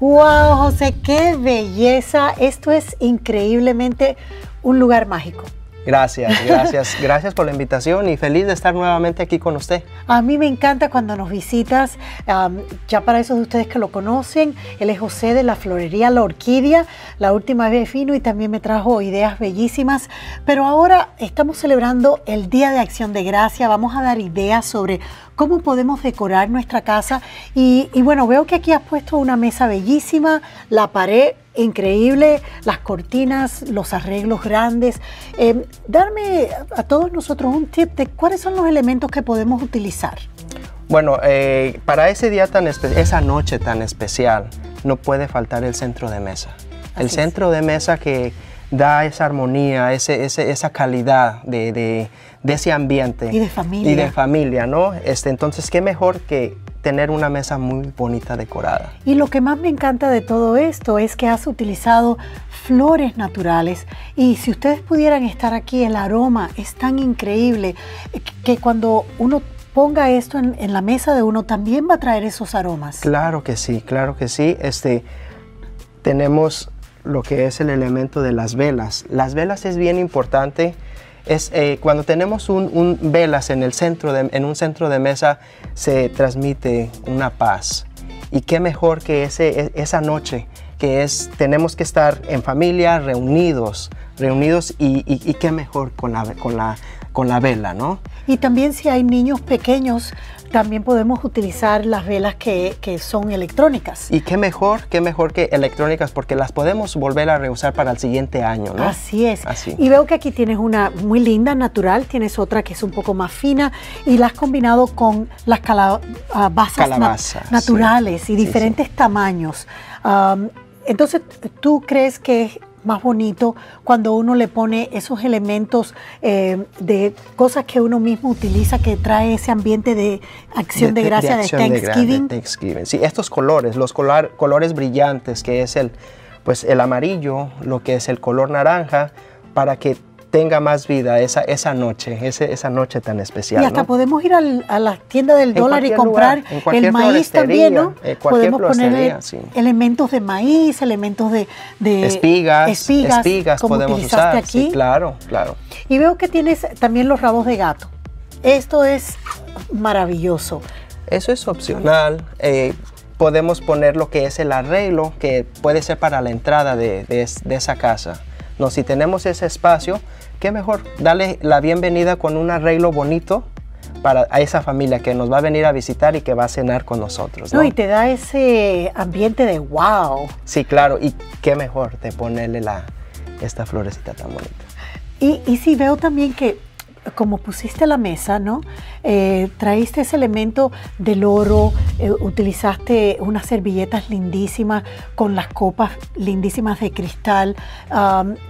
¡Wow, José! ¡Qué belleza! Esto es increíblemente un lugar mágico. Gracias, gracias, gracias por la invitación y feliz de estar nuevamente aquí con usted. A mí me encanta cuando nos visitas, ya para esos de ustedes que lo conocen, él es José de la Florería La Orquídea, la última vez vino y también me trajo ideas bellísimas, pero ahora estamos celebrando el Día de Acción de Gracia, vamos a dar ideas sobre cómo podemos decorar nuestra casa y, y bueno, veo que aquí has puesto una mesa bellísima, la pared increíble, las cortinas, los arreglos grandes. Eh, darme a todos nosotros un tip de cuáles son los elementos que podemos utilizar. Bueno, eh, para ese día tan esa noche tan especial, no puede faltar el centro de mesa. el centro de mesa que da esa armonía, ese, esa calidad de, de, ese ambiente. Y de familia. Y de familia, ¿no? Este, entonces, qué mejor que tener una mesa muy bonita decorada. Y lo que más me encanta de todo esto es que has utilizado flores naturales y si ustedes pudieran estar aquí, el aroma es tan increíble que cuando uno ponga esto en, la mesa de uno también va a traer esos aromas. Claro que sí, claro que sí. Este, tenemos lo que es el elemento de las velas. Las velas es bien importante es eh, cuando tenemos un, velas en el centro en un centro de mesa se transmite una paz. Y qué mejor que ese, e, esa noche que es tenemos que estar en familia reunidos reunidos y, y, qué mejor con la, con la con la vela no y también si hay niños pequeños también podemos utilizar las velas que, son electrónicas. Y qué mejor, qué mejor que electrónicas, porque las podemos volver a reusar para el siguiente año, ¿no? Así es. Así. Y veo que aquí tienes una muy linda, natural, tienes otra que es un poco más fina y la has combinado con las calabazas naturales y diferentes tamaños. entonces, ¿tú crees que más bonito cuando uno le pone esos elementos eh, de cosas que uno mismo utiliza que trae ese ambiente de acción de, gracia de, Thanksgiving. Sí, estos colores, los colores brillantes que es el, pues el amarillo, lo que es el color naranja, para que tenga más vida esa, esa noche, ese, esa noche tan especial. Y hasta podemos ir al, a la tienda del dólar y comprar el maíz también, ¿no? Eh, podemos poner elementos de maíz, elementos de, espigas, espigas, podemos usar. Aquí. claro, claro. Y veo que tienes también los rabos de gato. Esto es maravilloso. Eso es opcional. Eh, podemos poner lo que es el arreglo, que puede ser para la entrada de, de esa casa. No, si tenemos ese espacio, qué mejor darle la bienvenida con un arreglo bonito para a esa familia que nos va a venir a visitar y que va a cenar con nosotros. ¿no? y te da ese ambiente de wow. Sí, claro, y qué mejor de ponerle la, esta florecita tan bonita. Y, y sí, veo también que como pusiste la mesa, ¿no? Eh, traíste ese elemento del oro, eh, utilizaste unas servilletas lindísimas con las copas lindísimas de cristal,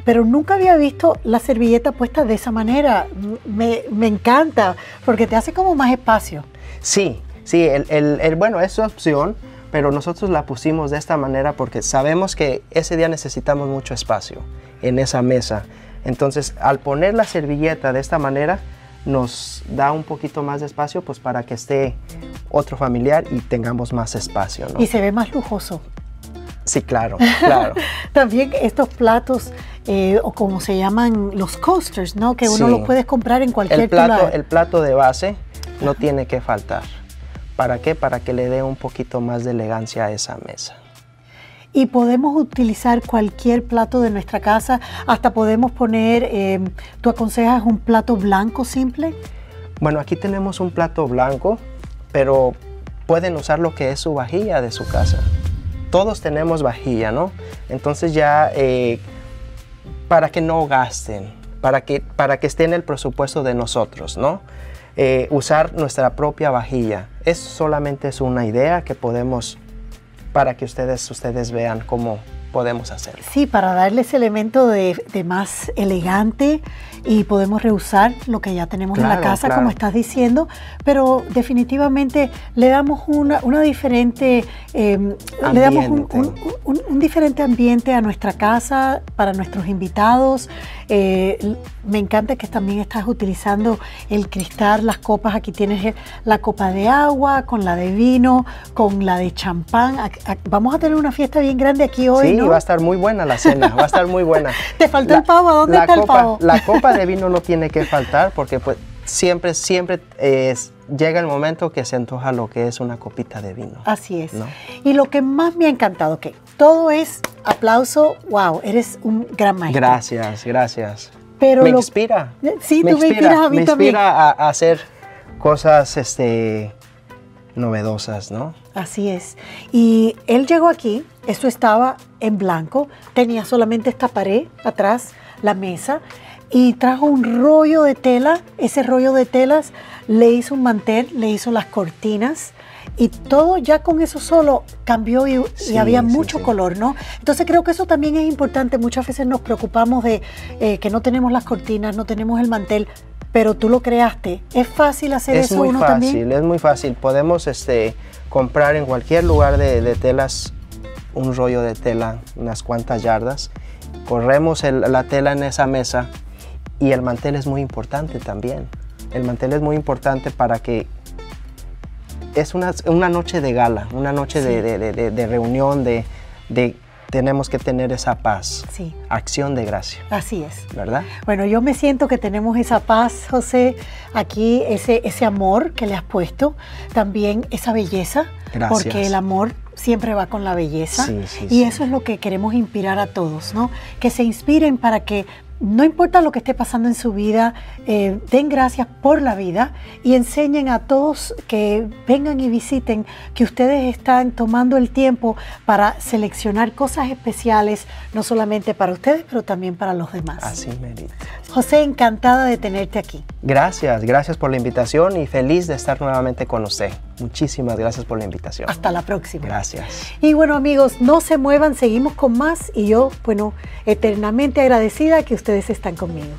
pero nunca había visto la servilleta puesta de esa manera. Me, encanta porque te hace como más espacio. Sí, sí, el, bueno, es su opción, pero nosotros la pusimos de esta manera porque sabemos que ese día necesitamos mucho espacio en esa mesa. Entonces, al poner la servilleta de esta manera, nos da un poquito más de espacio pues para que esté otro familiar y tengamos más espacio. Y se ve más lujoso. Sí, claro, claro. También estos platos, eh, o como se llaman los coasters, ¿no? Que uno los puedes comprar en cualquier el plato, El plato de base no tiene que faltar. ¿Para qué? Para que le dé un poquito más de elegancia a esa mesa y podemos utilizar cualquier plato de nuestra casa, hasta podemos poner, eh, ¿tú aconsejas un plato blanco simple? Bueno, aquí tenemos un plato blanco, pero pueden usar lo que es su vajilla de su casa. Todos tenemos vajilla, ¿no? Entonces ya, eh, para que no gasten, para que, para que esté en el presupuesto de nosotros, ¿no? Eh, usar nuestra propia vajilla. Es solamente es una idea que podemos para que ustedes, ustedes vean cómo, podemos hacerlo. Sí, para darle ese elemento de, más elegante y podemos reusar lo que ya tenemos en la casa, como estás diciendo, pero definitivamente le damos una, diferente, em, le damos un, diferente ambiente a nuestra casa, para nuestros invitados. Eh, me encanta que también estás utilizando el cristal, las copas. Aquí tienes la copa de agua, con la de vino, con la de champán. Vamos a tener una fiesta bien grande aquí hoy. Sí, va a estar muy buena la cena, va a estar muy buena. ¿Te faltó el pavo? ¿Dónde está el pavo? La copa de vino no tiene que faltar porque pues siempre, siempre llega el momento que se antoja lo que es una copita de vino. Así es. Y lo que más me ha encantado, que todo es aplauso, wow, eres un gran maestro. Gracias, gracias. Pero me inspira. Sí, me tú inspira, me inspiras a mí me inspira a, hacer cosas este, novedosas, ¿no? Así es. Y él llegó aquí, esto estaba en blanco, tenía solamente esta pared atrás, la mesa, y trajo un rollo de tela. Ese rollo de telas le hizo un mantel, le hizo las cortinas, y todo ya con eso solo cambió y, había mucho color, ¿no? Entonces creo que eso también es importante. Muchas veces nos preocupamos de eh, que no tenemos las cortinas, no tenemos el mantel, pero tú lo creaste. ¿Es fácil hacer eso muy uno fácil, también? Es muy fácil, Podemos este, comprar en cualquier lugar de, telas un rollo de tela, unas cuantas yardas. Corremos la tela en esa mesa y el mantel es muy importante también. El mantel es muy importante para que es una, una noche de gala, una noche de, reunión, de, tenemos que tener esa paz. Sí. Acción de gracia. Así es. ¿Verdad? Bueno, yo me siento que tenemos esa paz, José, aquí, ese, ese amor que le has puesto, también esa belleza, Gracias. porque el amor siempre va con la belleza sí, sí, y eso es lo que queremos inspirar a todos, ¿no? Que se inspiren para que no importa lo que esté pasando en su vida, eh, den gracias por la vida y enseñen a todos que vengan y visiten que ustedes están tomando el tiempo para seleccionar cosas especiales, no solamente para ustedes, pero también para los demás. Así, Merita. José, encantada de tenerte aquí. Gracias, gracias por la invitación y feliz de estar nuevamente con usted. Muchísimas gracias por la invitación. Hasta la próxima. Gracias. Y bueno amigos, no se muevan, seguimos con más y yo, bueno, eternamente agradecida que ustedes están conmigo.